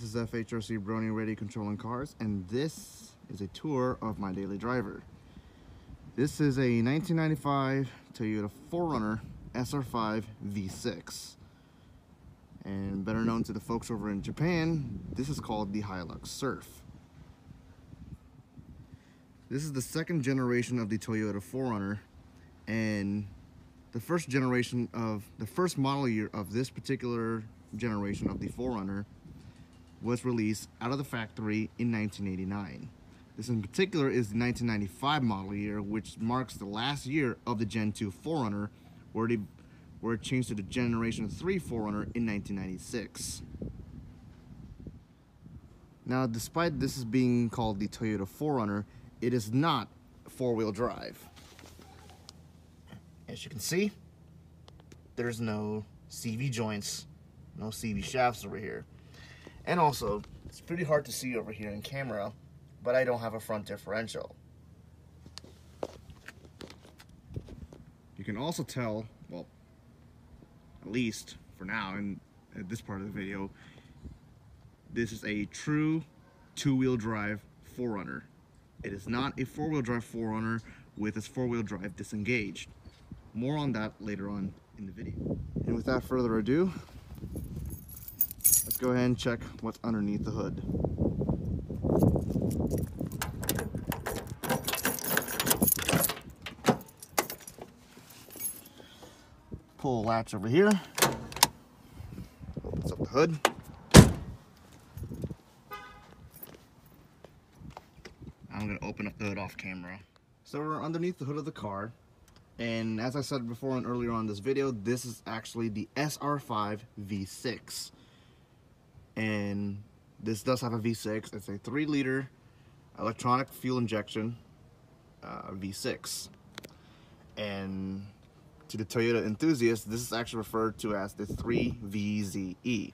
This is FHRC Brony Radio Controlling Cars, and this is a tour of my daily driver. This is a 1995 Toyota 4Runner SR5 V6. And better known to the folks over in Japan, this is called the Hilux Surf. This is the second generation of the Toyota 4Runner, and the first generation of the first model year of this particular generation of the 4Runner was released out of the factory in 1989. This in particular is the 1995 model year, which marks the last year of the Gen 2 4Runner, where, it, where it changed to the Generation 3 4Runner in 1996. Now, despite this is being called the Toyota 4Runner, it is not four-wheel drive. As you can see, there's no CV joints, no CV shafts over here. And also, it's pretty hard to see over here in camera, but I don't have a front differential. You can also tell, well, at least for now in this part of the video, this is a true two-wheel drive 4Runner. It is not a four-wheel drive 4Runner with its four-wheel drive disengaged. More on that later on in the video. And without further ado, go ahead and check what's underneath the hood. Pull latch over here. Opens up the hood. I'm to open up the hood off camera. So we're underneath the hood of the car. And as I said before and earlier on this video, this is actually the SR5 V6 and this does have a V6. It's a 3 liter electronic fuel injection uh, V6. And to the Toyota enthusiasts, this is actually referred to as the 3VZE.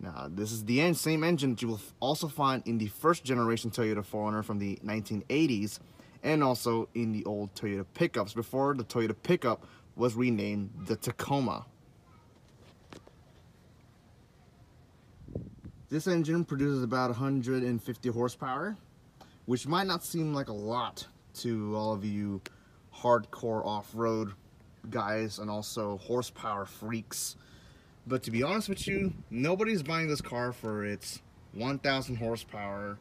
Now, this is the same engine that you will also find in the first generation Toyota 4Runner from the 1980s and also in the old Toyota pickups before the Toyota pickup was renamed the Tacoma. This engine produces about 150 horsepower, which might not seem like a lot to all of you hardcore off-road guys and also horsepower freaks. But to be honest with you, nobody's buying this car for its 1,000 horsepower,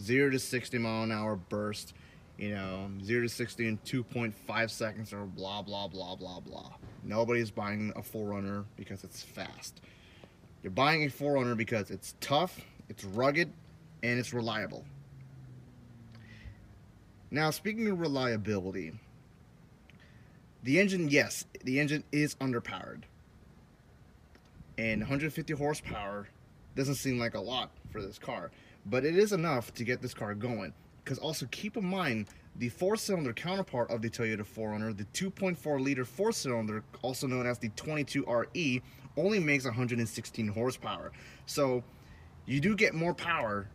0 to 60 mile an hour burst, you know, 0 to 60 in 2.5 seconds or blah, blah, blah, blah, blah. Nobody's buying a 4Runner because it's fast. You're buying a 4Runner because it's tough, it's rugged, and it's reliable. Now, speaking of reliability, the engine, yes, the engine is underpowered. And 150 horsepower doesn't seem like a lot for this car, but it is enough to get this car going. Because also keep in mind, the four-cylinder counterpart of the Toyota 4Runner, the 2.4 liter four-cylinder, also known as the 22RE, only makes 116 horsepower. So you do get more power,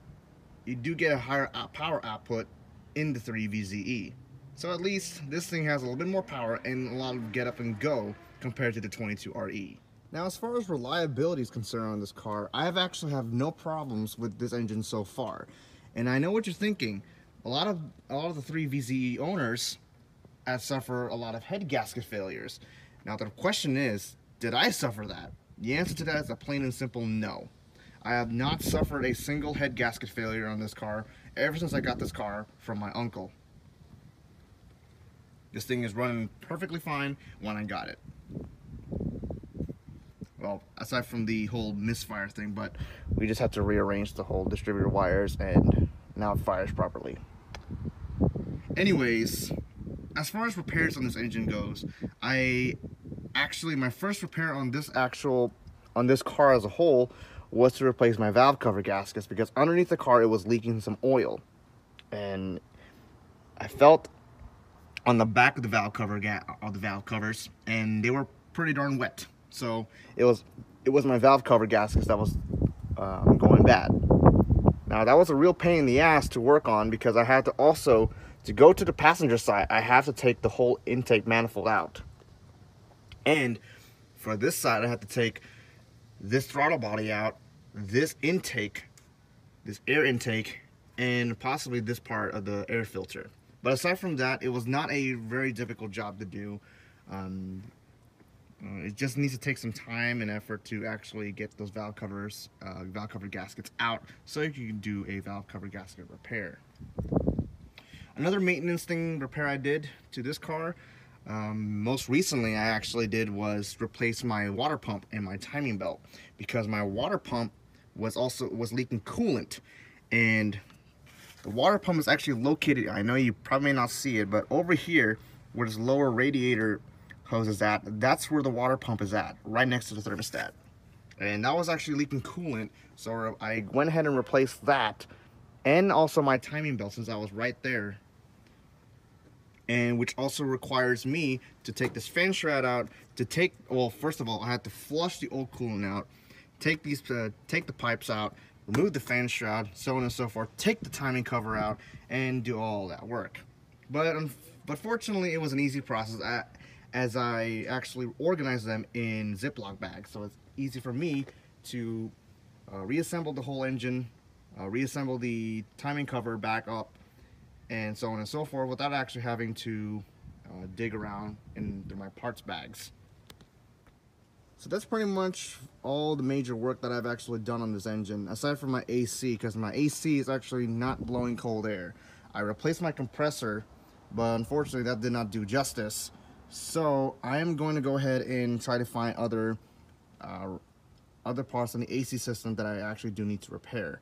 you do get a higher power output in the 3VZE. So at least this thing has a little bit more power and a lot of get up and go compared to the 22RE. Now as far as reliability is concerned on this car, I have actually have no problems with this engine so far. And I know what you're thinking. A lot of a lot of the 3VZE owners have suffer a lot of head gasket failures. Now the question is, did I suffer that? The answer to that is a plain and simple no. I have not suffered a single head gasket failure on this car ever since I got this car from my uncle. This thing is running perfectly fine when I got it. Well, aside from the whole misfire thing, but we just had to rearrange the whole distributor wires and now it fires properly. Anyways, as far as repairs on this engine goes, I actually my first repair on this actual on this car as a whole was to replace my valve cover gaskets because underneath the car it was leaking some oil. And I felt on the back of the valve cover of the valve covers and they were pretty darn wet. So it was it was my valve cover gaskets that was um, going bad. Now that was a real pain in the ass to work on because I had to also to go to the passenger side I have to take the whole intake manifold out and for this side, I have to take this throttle body out this intake, this air intake, and possibly this part of the air filter. But aside from that, it was not a very difficult job to do. Um, uh, it just needs to take some time and effort to actually get those valve covers, uh, valve cover gaskets out so you can do a valve cover gasket repair. Another maintenance thing repair I did to this car, um, most recently I actually did was replace my water pump and my timing belt because my water pump was also was leaking coolant and the water pump is actually located, I know you probably may not see it, but over here where this lower radiator hose is at, that's where the water pump is at, right next to the thermostat. And that was actually leaking coolant, so I went ahead and replaced that and also my timing belt since I was right there. And which also requires me to take this fan shroud out, to take, well, first of all, I had to flush the old coolant out, take these, uh, take the pipes out, remove the fan shroud, so on and so forth, take the timing cover out, and do all that work. But, um, but fortunately, it was an easy process I, as I actually organized them in Ziploc bags. So it's easy for me to uh, reassemble the whole engine, uh, reassemble the timing cover back up, and so on and so forth without actually having to uh, dig around in through my parts bags. So that's pretty much all the major work that I've actually done on this engine, aside from my AC, because my AC is actually not blowing cold air. I replaced my compressor, but unfortunately that did not do justice. So I am going to go ahead and try to find other uh, other parts on the AC system that I actually do need to repair.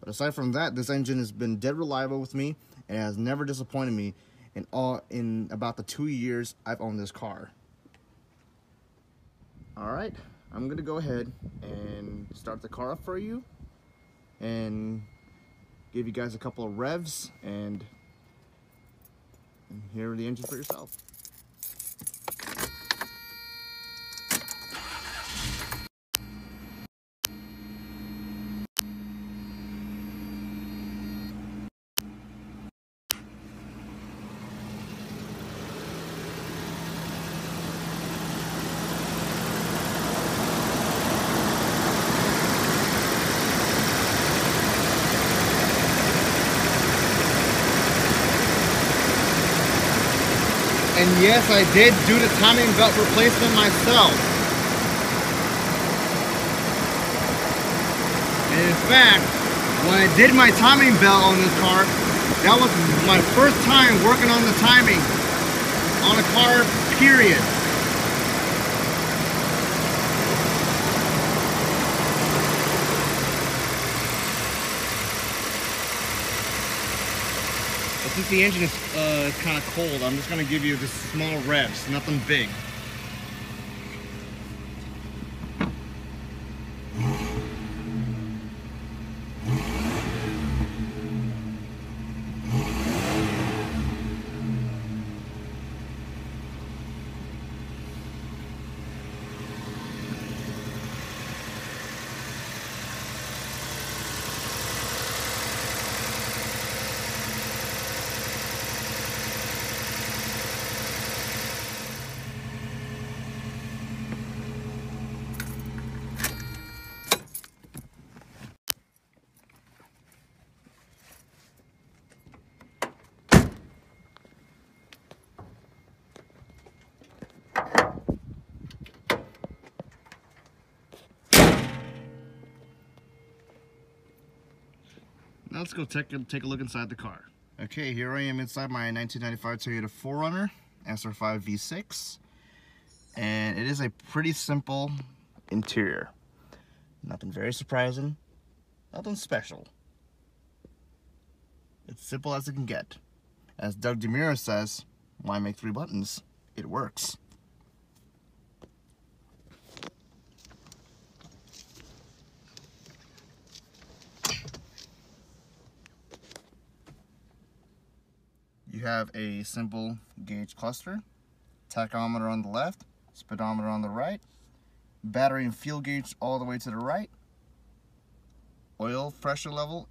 But aside from that, this engine has been dead reliable with me and has never disappointed me in all in about the two years I've owned this car. All right, I'm gonna go ahead and start the car up for you and give you guys a couple of revs and, and hear the engine for yourself. And yes, I did do the timing belt replacement myself. And in fact, when I did my timing belt on this car, that was my first time working on the timing on a car, period. Since the engine is uh, kind of cold, I'm just going to give you the small revs, nothing big. Now let's go take take a look inside the car. Okay, here I am inside my 1995 Toyota 4Runner SR5 V6. And it is a pretty simple interior. Nothing very surprising, nothing special. It's simple as it can get. As Doug DeMuro says, why make three buttons? It works. You have a simple gauge cluster, tachometer on the left, speedometer on the right, battery and fuel gauge all the way to the right, oil pressure level,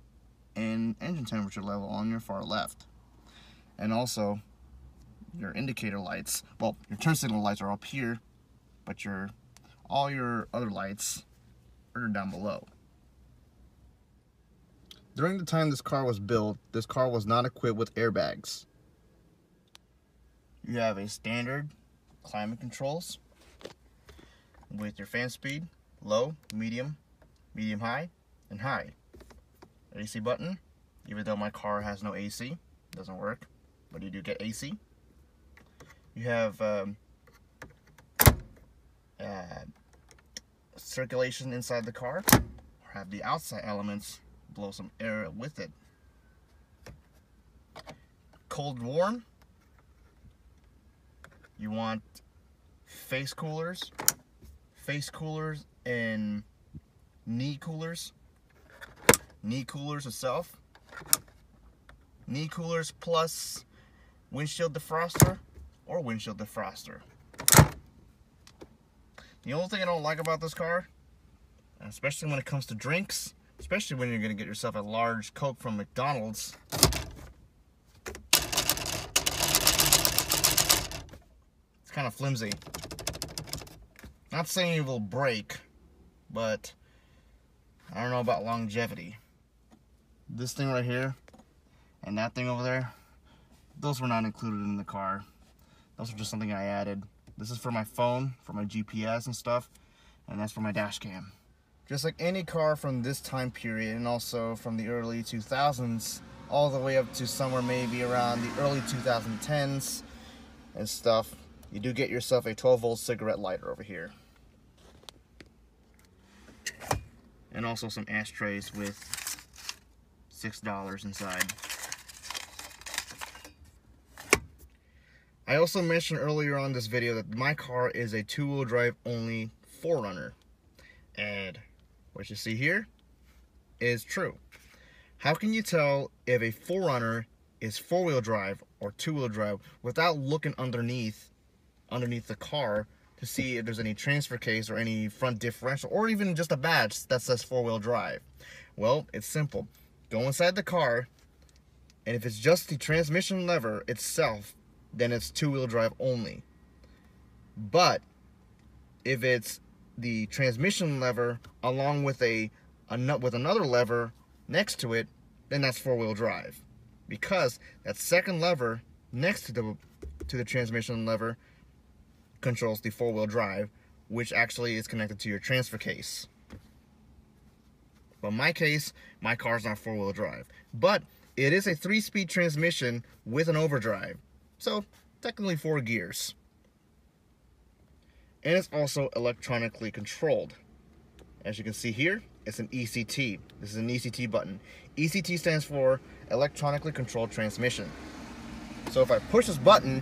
and engine temperature level on your far left. And also your indicator lights, well, your turn signal lights are up here, but your all your other lights are down below. During the time this car was built, this car was not equipped with airbags. You have a standard climate controls with your fan speed, low, medium, medium high, and high. AC button, even though my car has no AC, doesn't work, but you do get AC. You have um, uh, circulation inside the car, or have the outside elements blow some air with it. Cold warm, you want face coolers, face coolers and knee coolers, knee coolers itself, knee coolers plus windshield defroster or windshield defroster. The only thing I don't like about this car, especially when it comes to drinks, especially when you're gonna get yourself a large Coke from McDonald's, kind of flimsy. Not saying it will break, but I don't know about longevity. This thing right here and that thing over there, those were not included in the car. Those are just something I added. This is for my phone, for my GPS and stuff, and that's for my dash cam. Just like any car from this time period and also from the early 2000s all the way up to somewhere maybe around the early 2010s and stuff, you do get yourself a 12 volt cigarette lighter over here. And also some ashtrays with $6 inside. I also mentioned earlier on this video that my car is a two-wheel drive only 4Runner. And what you see here is true. How can you tell if a 4Runner is four-wheel drive or two-wheel drive without looking underneath underneath the car to see if there's any transfer case or any front differential or even just a badge that says four-wheel drive. Well, it's simple. Go inside the car and if it's just the transmission lever itself, then it's two-wheel drive only. But if it's the transmission lever along with a, a with another lever next to it, then that's four-wheel drive. Because that second lever next to the to the transmission lever controls the four-wheel drive, which actually is connected to your transfer case. But my case, my car's not four-wheel drive. But it is a three-speed transmission with an overdrive. So, technically four gears. And it's also electronically controlled. As you can see here, it's an ECT. This is an ECT button. ECT stands for electronically controlled transmission. So if I push this button,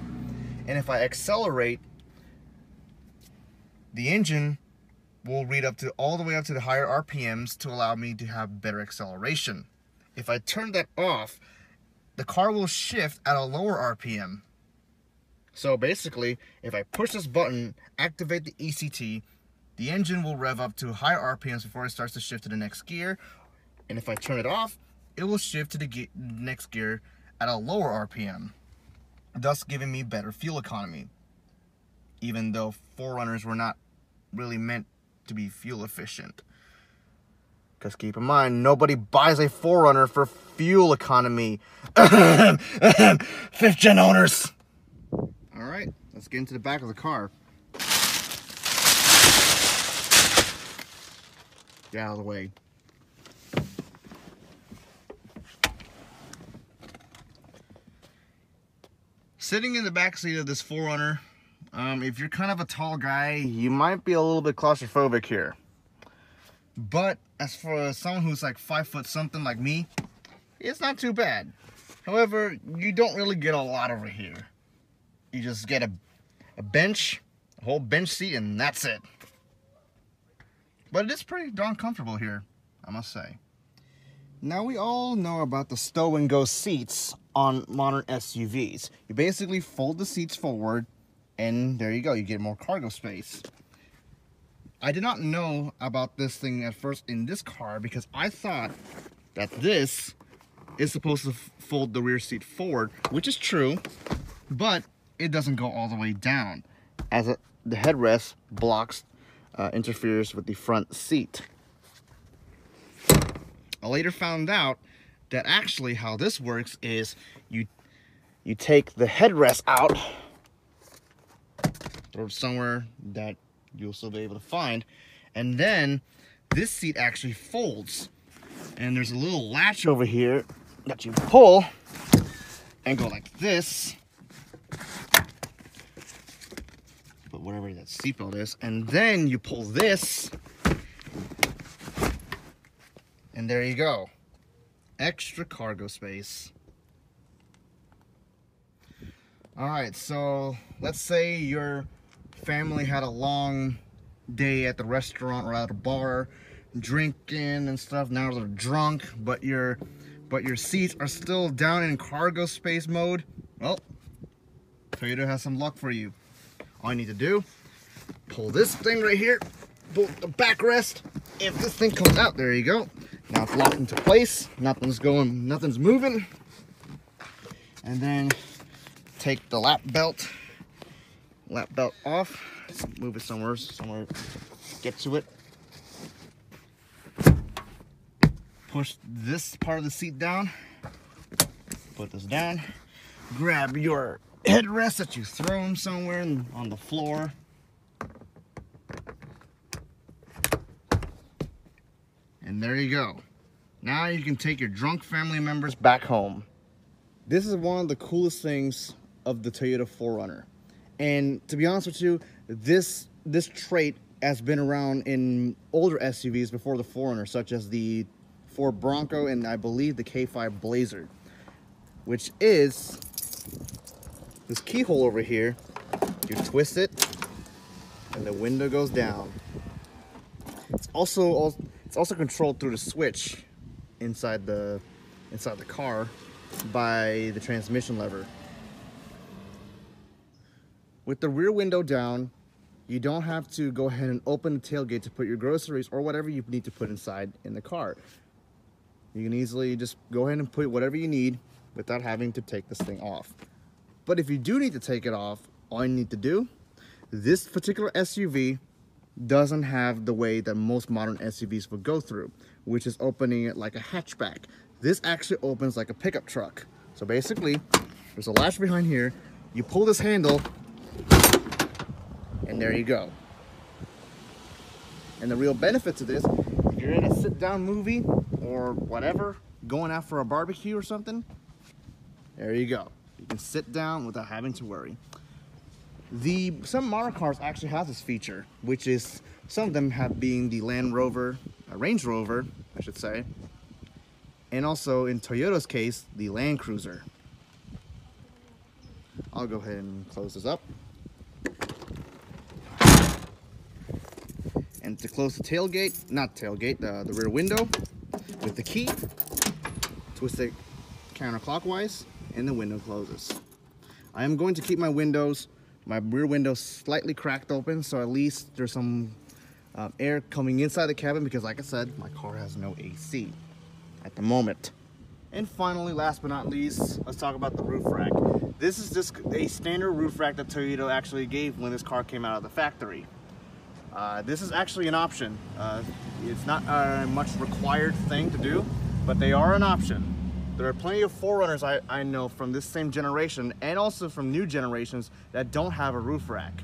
and if I accelerate the engine will read up to all the way up to the higher RPMs to allow me to have better acceleration. If I turn that off, the car will shift at a lower RPM. So basically, if I push this button, activate the ECT, the engine will rev up to higher RPMs before it starts to shift to the next gear. And if I turn it off, it will shift to the next gear at a lower RPM, thus giving me better fuel economy. Even though 4Runners were not really meant to be fuel efficient. Because keep in mind, nobody buys a 4Runner for fuel economy. Fifth gen owners. All right, let's get into the back of the car. Get out of the way. Sitting in the back seat of this 4Runner um, if you're kind of a tall guy, you might be a little bit claustrophobic here. But as for someone who's like five foot something like me, it's not too bad. However, you don't really get a lot over here. You just get a, a bench, a whole bench seat, and that's it. But it is pretty darn comfortable here, I must say. Now we all know about the stow and go seats on modern SUVs. You basically fold the seats forward and there you go, you get more cargo space. I did not know about this thing at first in this car because I thought that this is supposed to fold the rear seat forward, which is true, but it doesn't go all the way down as it, the headrest blocks, uh, interferes with the front seat. I later found out that actually how this works is you you take the headrest out or somewhere that you'll still be able to find. And then this seat actually folds. And there's a little latch over here that you pull and go like this. But whatever that seatbelt is. And then you pull this. And there you go. Extra cargo space. All right so let's say your family had a long day at the restaurant or at a bar drinking and stuff. Now they're drunk but your but your seats are still down in cargo space mode. Well Toyota has some luck for you. All you need to do pull this thing right here pull the backrest. If this thing comes out there you go. Now it's locked into place. Nothing's going nothing's moving. And then take the lap belt lap belt off move it somewhere somewhere get to it. Push this part of the seat down put this down grab your headrest that you thrown somewhere on the floor. And there you go. Now you can take your drunk family members back home. This is one of the coolest things of the Toyota 4Runner and to be honest with you, this this trait has been around in older SUVs before the 4Runner, such as the Ford Bronco and I believe the K5 Blazer, which is this keyhole over here. You twist it, and the window goes down. It's also it's also controlled through the switch inside the inside the car by the transmission lever. With the rear window down, you don't have to go ahead and open the tailgate to put your groceries or whatever you need to put inside in the car. You can easily just go ahead and put whatever you need without having to take this thing off. But if you do need to take it off, all you need to do, this particular SUV doesn't have the way that most modern SUVs would go through, which is opening it like a hatchback. This actually opens like a pickup truck. So basically, there's a latch behind here. You pull this handle and there you go. And the real benefit to this, if you're in a sit-down movie or whatever, going out for a barbecue or something, there you go. You can sit down without having to worry. The some modern cars actually have this feature, which is some of them have being the Land Rover, a Range Rover, I should say, and also in Toyota's case, the Land Cruiser. I'll go ahead and close this up. And to close the tailgate, not tailgate, the, the rear window with the key, twist it counterclockwise and the window closes. I am going to keep my windows, my rear windows slightly cracked open so at least there's some uh, air coming inside the cabin because like I said, my car has no AC at the moment. And finally, last but not least, let's talk about the roof rack. This is just a standard roof rack that Toyota actually gave when this car came out of the factory. Uh, this is actually an option. Uh, it's not a much required thing to do, but they are an option. There are plenty of 4Runners I, I know from this same generation and also from new generations that don't have a roof rack.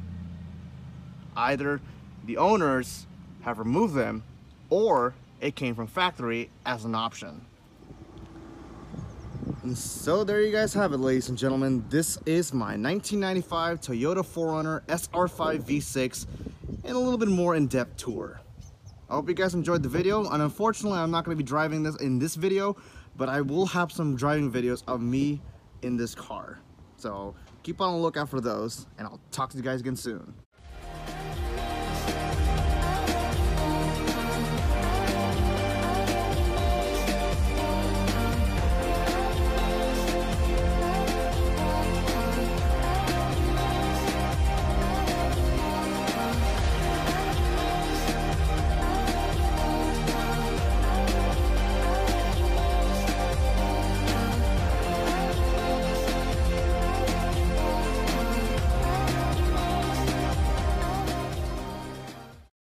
Either the owners have removed them or it came from factory as an option. And so there you guys have it, ladies and gentlemen. This is my 1995 Toyota 4Runner SR5 V6 and a little bit more in-depth tour. I hope you guys enjoyed the video, and unfortunately I'm not going to be driving this in this video, but I will have some driving videos of me in this car. So keep on the lookout for those, and I'll talk to you guys again soon.